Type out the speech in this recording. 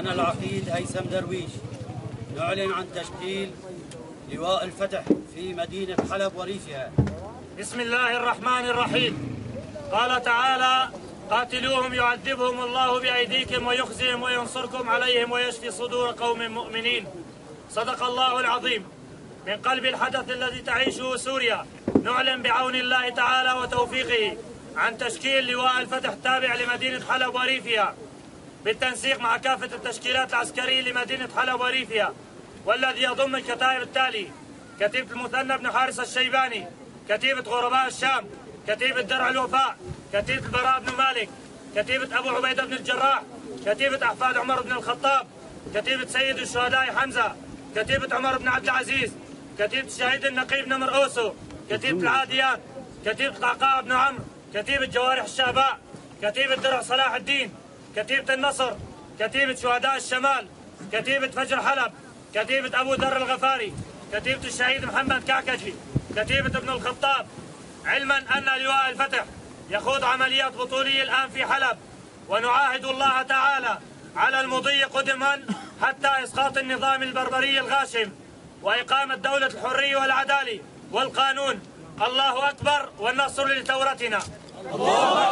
أنا العقيد هيثم درويش نعلن عن تشكيل لواء الفتح في مدينة حلب وريفها بسم الله الرحمن الرحيم. قال تعالى قاتلوهم يعذبهم الله بأيديكم ويخزيهم وينصركم عليهم ويشفي صدور قوم مؤمنين. صدق الله العظيم. من قلب الحدث الذي تعيشه سوريا نعلن بعون الله تعالى وتوفيقه عن تشكيل لواء الفتح التابع لمدينة حلب وريفها بالتنسيق مع كافة التشكيلات العسكرية لمدينة حلب وريفها والذي يضم الكتائب التالي كتيبة المثنى بن حارس الشيباني كتيبة غرباء الشام كتيبة درع الوفاء كتيبة البراء بن مالك كتيبة أبو عبيدة بن الجراح كتيبة أحفاد عمر بن الخطاب كتيبة سيد الشهداء حمزة كتيبة عمر بن عبد العزيز كتيبة الشهيد النقيب نمر أوسو كتيبة العاديات كتيبة القعقاع بن عمرو كتيبة جوارح الشعباء كتيبة درع صلاح الدين كتيبة النصر كتيبة شهداء الشمال كتيبة فجر حلب كتيبة أبو ذر الغفاري كتيبة الشهيد محمد كعكجي كتيبة ابن الخطاب علما أن لواء الفتح يخوض عمليات بطولية الآن في حلب. ونعاهد الله تعالى على المضي قدما حتى إسقاط النظام البربري الغاشم وإقامة دولة الحرية والعدالة والقانون. الله أكبر والنصر لثورتنا الله